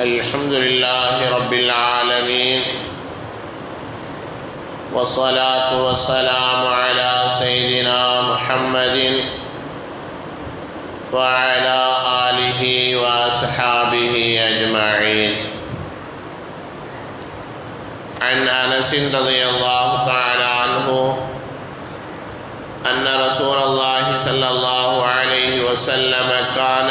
الحمد لله رب العالمين والصلاة والسلام على سيدنا محمد وعلى آله وأصحابه أجمعين. عن أنس رضي الله تعالى عنه أن رسول الله صلى الله عليه وسلم كان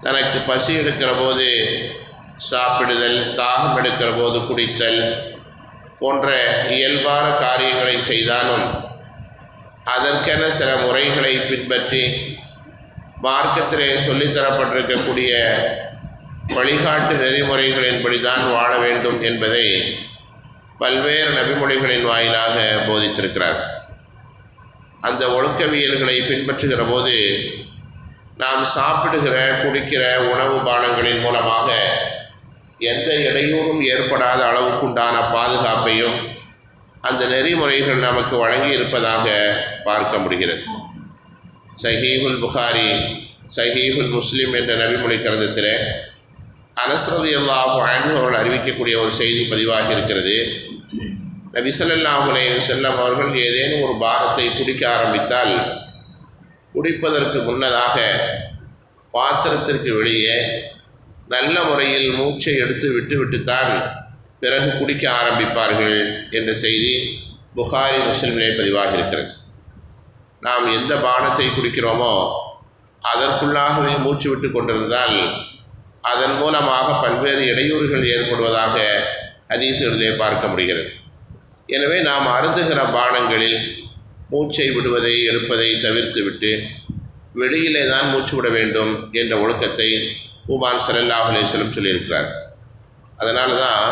தனக்கு பசி எடுக்கிற போது சாப்பிடுதல் தாகம் எடுக்கிற போது குடித்தல் போன்ற இயல்பான காரியங்களை செய்தாலும் அதற்கென சில முறைகளை பின்பற்றி மார்க்கத்திலே சொல்லித்தரப்பட்டிருக்கக்கூடிய வழிகாட்டு நெறிமுறைகளின்படி தான் வாழ வேண்டும் என்பதை பல்வேறு நபிமொழிகளின் வாயிலாக போதித்திருக்கிறார் அந்த ஒழுக்கவியல்களை பின்பற்றுகிற போது நாம் சாப்பிடுகிற குடிக்கிற உணவு பானங்களின் மூலமாக எந்த இடையூறும் ஏற்படாத அளவுக்குண்டான பாதுகாப்பையும் அந்த நெறிமுறைகள் நமக்கு வழங்கி இருப்பதாக பார்க்க முடிகிறது. சஹீபுல் புகாரி சஹீபுல் முஸ்லீம் என்ற நபிமொழி கருதத்தில் அனஸ்ரதி அல்லாஹு அவர்கள் அறிவிக்கக்கூடிய ஒரு செய்தி பதிவாக இருக்கிறது. நபிசல்லாஹுலே செல்லம் அவர்கள் ஏதேனும் ஒரு பாரத்தை குடிக்க ஆரம்பித்தால் குடிப்பதற்கு முன்னதாக பாத்திரத்திற்கு வெளியே நல்ல முறையில் மூச்சை எடுத்து விட்டுவிட்டுத்தான் பிறகு குடிக்க ஆரம்பிப்பார்கள் என்ற செய்தி புகாரி முஸ்லிமிலே பதிவாக இருக்கிறது. நாம் எந்த பானத்தை குடிக்கிறோமோ அதற்குள்ளாகவே மூச்சு விட்டு கொண்டிருந்தால் அதன் மூலமாக பல்வேறு இடையூறுகள் ஏற்படுவதாக ஹதீசுகளிலே பார்க்க முடிகிறது. எனவே நாம் அருந்துகிற பானங்களில் மூச்சை விடுவதை எடுப்பதை தவிர்த்துவிட்டு வெளியிலே தான் மூச்சு விட வேண்டும் என்ற ஒழுக்கத்தை உமான் சல்லாஹ் அலேஸ்வலம் சொல்லியிருக்கிறார். அதனால தான்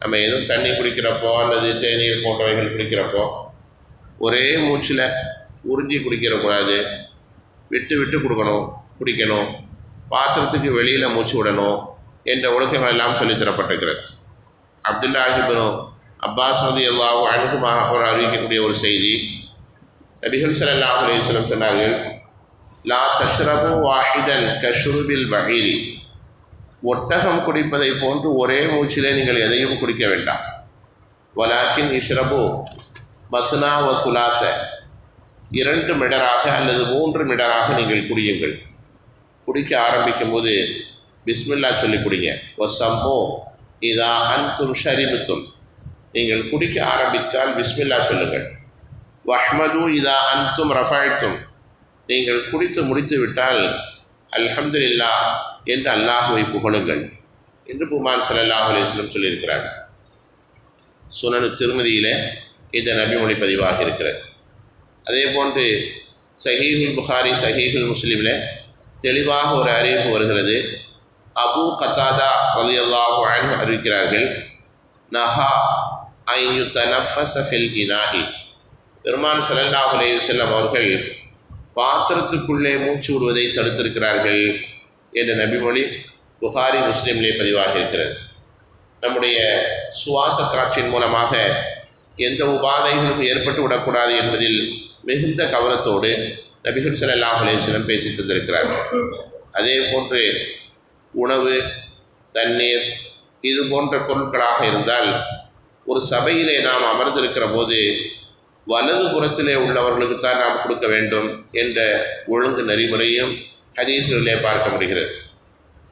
நம்ம எதுவும் தண்ணி குடிக்கிறப்போ அல்லது தேநீர் போன்றவைகள் குடிக்கிறப்போ ஒரே மூச்சில் உறிஞ்சி குடிக்கிறக்கூடாது விட்டு விட்டு கொடுக்கணும் குடிக்கணும். பாத்திரத்துக்கு வெளியில் மூச்சு விடணும் என்ற ஒழுக்கங்கள் எல்லாம் சொல்லித்தரப்பட்டிருக்கிறது அப்துல்லா அஹிபனு அப்பாஸ் ரதி அல்லாஹ் அணுகுமாக அவர் அறிவிக்கக்கூடிய ஒரு செய்தி நபிகள் சல்லாஹ் அலையம் சொன்னார்கள் லா கஷ்ரபு வாஹிதன் கஷ்ருபில் பகீரி ஒட்டகம் குடிப்பதை போன்று ஒரே மூச்சிலே நீங்கள் எதையும் குடிக்க வேண்டாம் வலாக்கின் இஷ்ரபு மசுனா வசுலாச இரண்டு மிடராக அல்லது மூன்று மிடராக நீங்கள் குடியுங்கள் குடிக்க ஆரம்பிக்கும் போது பிஸ்மில்லா சொல்லி குடிங்க ஒசம்மோ இதா அன்தும் ஷரிமுத்தும் நீங்கள் குடிக்க ஆரம்பித்தால் பிஸ்மில்லா சொல்லுங்கள் வஹ்மது இதா அன்தும் ரஃபாய்த்தும். நீங்கள் குடித்து முடித்து விட்டால் அல்ஹம்துலில்லா என்று அல்லாஹுவை புகழுங்கள் என்று புமான் சல்லாஹ் அலிஸ்லம் சொல்லியிருக்கிறார். சுனனு திருமதியில் இந்த நபிமொழி பதிவாக இருக்கிறது. அதே போன்று சஹீஹுல் புகாரி சஹீஹுல் முஸ்லீமில் தெளிவாக ஒரு அறிவிப்பு வருகிறது. அபு கத்தாதா அலி அல்லாஹு அறிவிக்கிறார்கள் நஹா ஐயு தனஃபசஃபில் இனாஹி. பெருமான் சல்லல்லாஹு அலைஹி அவர்கள் பாத்திரத்துக்குள்ளே மூச்சு விடுவதை தடுத்திருக்கிறார்கள் என்ற நபிமொழி புகாரி முஸ்லீம்லே பதிவாக இருக்கிறது. நம்முடைய சுவாச காற்றின் மூலமாக எந்த உபாதைகளும் ஏற்பட்டு விடக்கூடாது என்பதில் மிகுந்த கவனத்தோடு நபிகள் சல்லாஹ் அலேஸ்வரம் பேசி தந்திருக்கிறார்கள். அதே போன்று உணவு தண்ணீர் இது போன்ற பொருட்களாக இருந்தால் ஒரு சபையிலே நாம் அமர்ந்திருக்கிற போது வலது புறத்திலே உள்ளவர்களுக்கு தான் நாம் கொடுக்க வேண்டும் என்ற ஒழுங்கு நெறிமுறையும் ஹதீஸ்களிலே பார்க்க முடிகிறது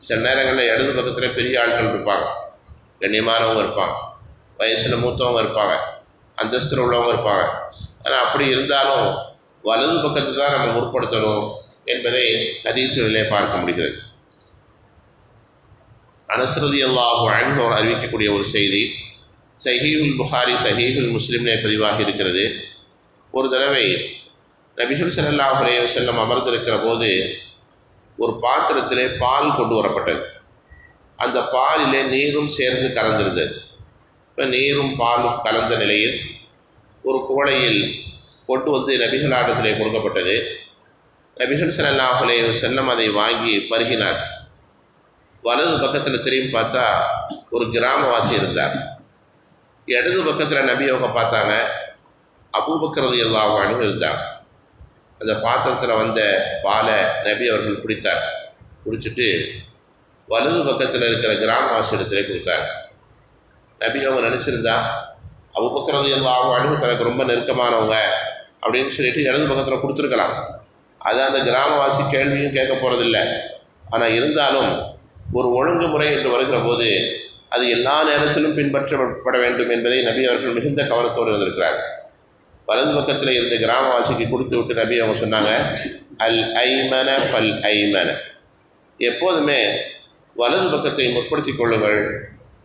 சில நேரங்களில் இடது பக்கத்தில் பெரிய ஆட்கள் இருப்பாங்க. கண்ணியமானவங்க இருப்பாங்க. வயசில் மூத்தவங்க இருப்பாங்க. அந்தஸ்தில் உள்ளவங்க இருப்பாங்க. ஆனால் அப்படி இருந்தாலும் வலது பக்கத்துக்கு தான் நம்ம முற்படுத்தணும் என்பதை ஹதீஸ்களிலே பார்க்க முடிகிறது அனஸ்ரதி அல்லாஹு அறிவிக்கக்கூடிய ஒரு செய்தி சஹீஹுல் புகாரி சஹீஹுல் முஸ்லிம்லே பதிவாக இருக்கிறது ஒரு தடவை நபிகள் ஸல்லல்லாஹு அலைஹி செல்லம் அமர்ந்திருக்கிற போது ஒரு பாத்திரத்திலே பால் கொண்டு வரப்பட்டது. அந்த பாலிலே நீரும் சேர்ந்து கலந்திருந்தது. இப்போ நீரும் பாலும் கலந்த நிலையில் ஒரு குவளையில் கொண்டு வந்து நபிகளாடத்திலே கொடுக்கப்பட்டது. நபிகள் ஸல்லல்லாஹு செல்லம் அதை வாங்கி பருகினார். வலது பக்கத்தில் திரும்பி பார்த்தா ஒரு கிராமவாசி இருந்தார். இடது பக்கத்தில் நபி அவங்க பார்த்தாங்க. அபூபக்கரது எல்லாவும் இருந்தாங்க. அந்த பாத்திரத்தில் வந்த பாலை நபி அவர்கள் குடித்தார் குடிச்சிட்டு வலது பக்கத்தில் இருக்கிற கிராமவாசி இடத்துல கொடுத்தார் நபி அவங்க நினச்சிருந்தா அபூபக்கரது எல்லாவும் தனக்கு ரொம்ப நெருக்கமானவங்க அப்படின்னு சொல்லிட்டு இடது பக்கத்தில் கொடுத்துருக்கலாம். அது அந்த கிராமவாசி கேள்வியும் கேட்க போகிறதில்ல ஆனால் இருந்தாலும் ஒரு ஒழுங்குமுறை என்று வருகிற போது அது எல்லா நேரத்திலும் பின்பற்றப்பட வேண்டும் என்பதை நபி அவர்கள் மிகுந்த கவனத்தோடு இருந்திருக்கிறார். வலது பக்கத்தில் இருந்த கிராமவாசிக்கு கொடுத்து விட்டு நபி அவங்க சொன்னாங்க அல் ஐமன பல் ஐமன. எப்போதுமே வலது பக்கத்தை முற்படுத்திக் கொள்ளுங்கள்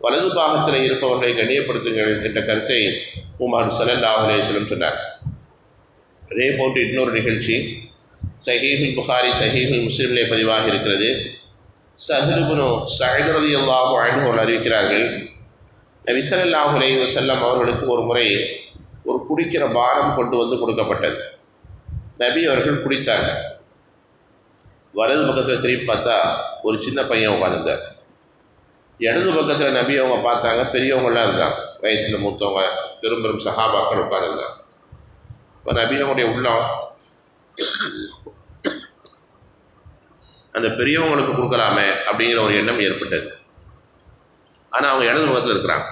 வலது பாகத்தில் இருப்பவர்களை கண்ணியப்படுத்துங்கள் என்ற கருத்தை உமார் சலல்லாஹ் அலேஸ்வரம் சொன்னார். அதே போன்று இன்னொரு நிகழ்ச்சி சஹீஹுல் புகாரி சஹீஹுல் முஸ்லீம்லே பதிவாக இருக்கிறது. சஹருபுனு சஹரதி அல்லாஹு அனுபவர்கள் அறிவிக்கிறார்கள். நபிசல்லாஹு அலைஹி வஸல்லம் அவர்களுக்கு ஒரு முறை ஒரு குடிக்கிற பானம் கொண்டு வந்து கொடுக்கப்பட்டது. நபி அவர்கள் குடித்தாங்க. வலது பக்கத்தில் திரும்பி பார்த்தா ஒரு சின்ன பையன் உட்காந்துருந்தார் இடது பக்கத்தில் நபி அவங்க பார்த்தாங்க. பெரியவங்களாம் இருந்தாங்க. வயசில் மூத்தவங்க பெரும் பெரும் சஹாபாக்கள் உட்காந்துருந்தாங்க இப்போ நபி அவங்களுடைய உள்ளம் அந்த பெரியவங்களுக்கு கொடுக்கலாமே அப்படிங்கிற ஒரு எண்ணம் ஏற்பட்டது. ஆனால் அவங்க இடது பக்கத்தில் இருக்கிறாங்க.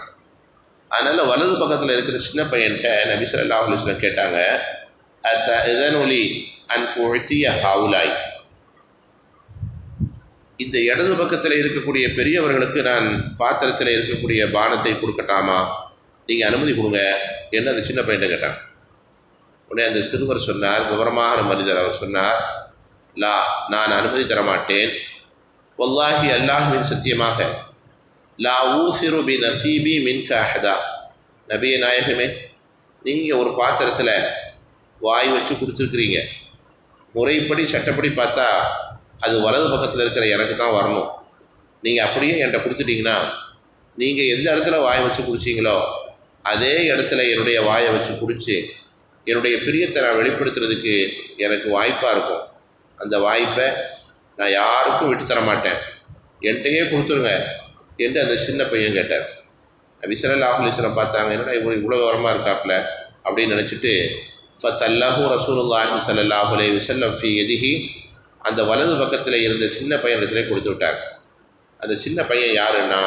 அதனால் வலது பக்கத்தில் இருக்கிற சின்ன பையன்கிட்ட நபி சொல்லா அலுவலம் கேட்டாங்க அத்த இதனொலி அன் உழ்த்திய ஹவுலாய்? இந்த இடது பக்கத்தில் இருக்கக்கூடிய பெரியவர்களுக்கு நான் பாத்திரத்தில் இருக்கக்கூடிய பானத்தை கொடுக்கட்டாமா? நீங்கள் அனுமதி கொடுங்க. என்ன? அந்த சின்ன பையன்கிட்ட கேட்டாங்க. உடனே அந்த சிறுவர் சொன்னார் விவரமான மனிதர் அவர் சொன்னார் லா நான் அனுமதி தரமாட்டேன். ஒல்லாஹி அல்லாஹுவின் சத்தியமாக லா ஊசிரு பி நசீபி மின்க அஹதா. நபிய நாயகமே நீங்கள் ஒரு பாத்திரத்தில் வாய் வச்சு கொடுத்துருக்குறீங்க. முறைப்படி சட்டப்படி பார்த்தா அது வலது பக்கத்தில் இருக்கிற எனக்கு தான் வரணும். நீங்கள் அப்படியே என்கிட்ட கொடுத்துட்டீங்கன்னா நீங்கள் எந்த இடத்துல வாய் வச்சு குடிச்சிங்களோ அதே இடத்துல என்னுடைய வாயை வச்சு குடித்து என்னுடைய பிரியத்தை நான் வெளிப்படுத்துறதுக்கு எனக்கு வாய்ப்பாக இருக்கும். அந்த வாய்ப்பை நான் யாருக்கும் விட்டு தர மாட்டேன். என்கிட்டயே கொடுத்துருங்க என்று அந்த சின்ன பையன் கேட்டார். விசரல் ஆஃபீஸில் பார்த்தாங்க என்னடா இவ்வளோ இவ்வளோ வரமாக இருக்காப்புல அப்படின்னு நினச்சிட்டு ஃபத்தல்லாஹூ ரசூலுல்லாஹி ஸல்லல்லாஹு அலைஹி வஸல்லம் ஃபி எதிகி அந்த வலது பக்கத்தில் இருந்த சின்ன பையனத்திலே கொடுத்து விட்டார். அந்த சின்ன பையன் யாருன்னா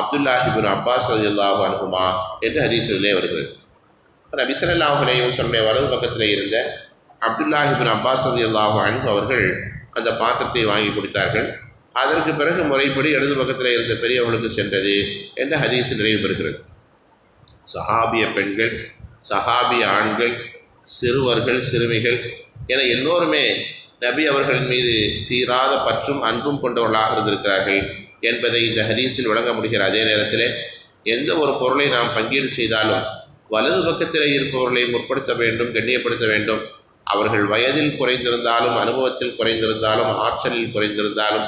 அப்துல்லாஹிபின் அப்பாஸ் ரலியல்லாஹு அனுகுமா என்று ஹதீஸிலே வருகிறது. நபி ஸல்லல்லாஹு அலைஹி வலது பக்கத்தில் இருந்த அப்துல்லாஹிபின் அப்பாஸ் ரலியல்லாஹு அன்பு அவர்கள் அந்த பாத்திரத்தை வாங்கி கொடுத்தார்கள். அதற்கு பிறகு முறைப்படி இடது பக்கத்தில் இருந்த பெரியவர்களுக்கு சென்றது என்ற ஹதீஸ் நிறைவு பெறுகிறது. சஹாபிய பெண்கள் சஹாபிய ஆண்கள் சிறுவர்கள் சிறுமிகள் என எல்லோருமே நபி அவர்களின் மீது தீராத பற்றும் அன்பும் கொண்டவர்களாக இருந்திருக்கிறார்கள் என்பதை இந்த ஹதீஸில் விளங்க முடிகிற அதே நேரத்தில் எந்த ஒரு பொருளை நாம் பங்கீடு செய்தாலும் வலது பக்கத்தில் இருப்பவர்களை முற்படுத்த வேண்டும் கண்ணியப்படுத்த வேண்டும் அவர்கள் வயதில் குறைந்திருந்தாலும் அனுபவத்தில் குறைந்திருந்தாலும் ஆற்றலில் குறைந்திருந்தாலும்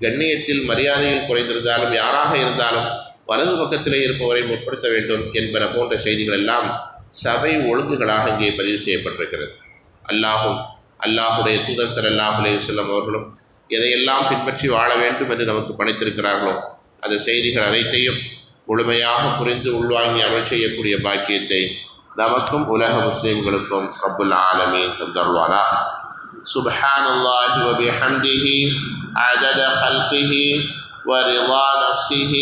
கண்ணியத்தில் மரியாதையில் குறைந்திருந்தாலும் யாராக இருந்தாலும் வலது பக்கத்திலே இருப்பவரை முற்படுத்த வேண்டும் என்பன போன்ற செய்திகள் எல்லாம் சபை ஒழுங்குகளாக இங்கே பதிவு செய்யப்பட்டிருக்கிறது. அல்லாஹும் அல்லாஹுடைய தூதர் சர் அல்லாஹ் அவர்களும் எதையெல்லாம் பின்பற்றி வாழ வேண்டும் என்று நமக்கு பணித்திருக்கிறார்களோ அந்த செய்திகள் அனைத்தையும் முழுமையாக புரிந்து உள்வாங்கி அமல் செய்யக்கூடிய பாக்கியத்தை நமக்கும் உலக முஸ்லிம்களுக்கும் ரப்புல் ஆலமீன் தந்தருவாரா سبحان الله وبحمده عدد خلقه ورضا نفسه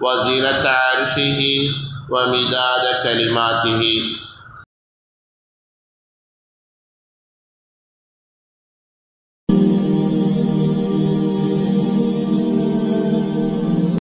وزنة عرشه ومداد كلماته